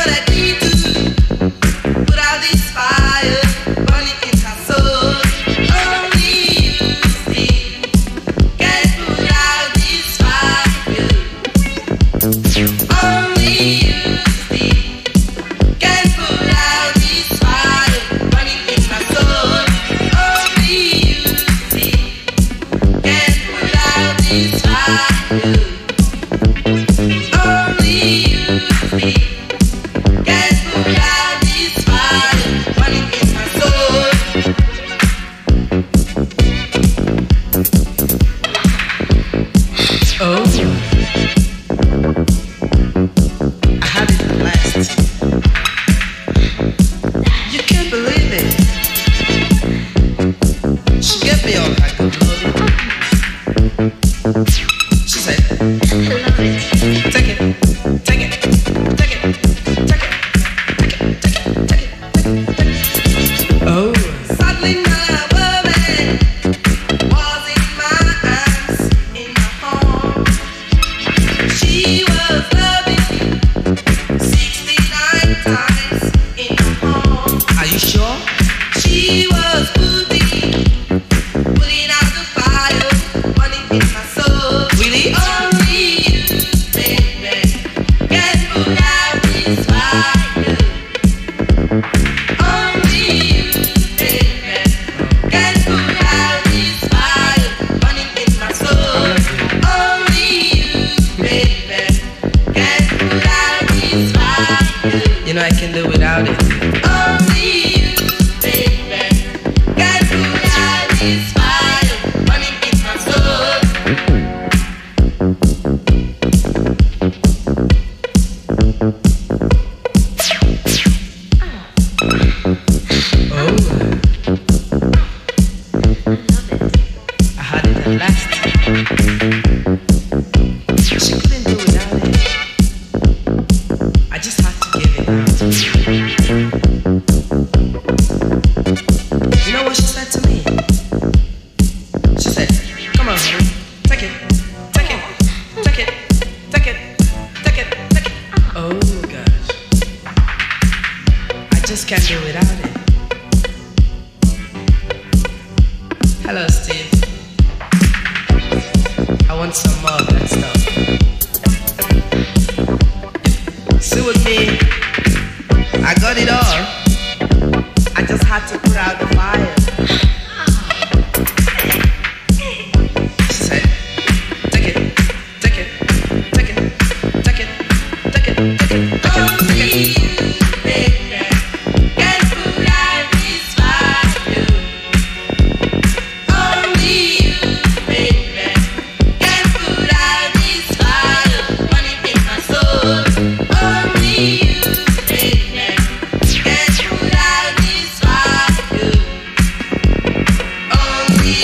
what I do. I can do without it. Only you, baby. This fire. Money beats my soul. Oh. I had it last. just can't do without it. Hello, Steve. I want some more of that stuff. See with me, I got it all. I just had to put out the fire.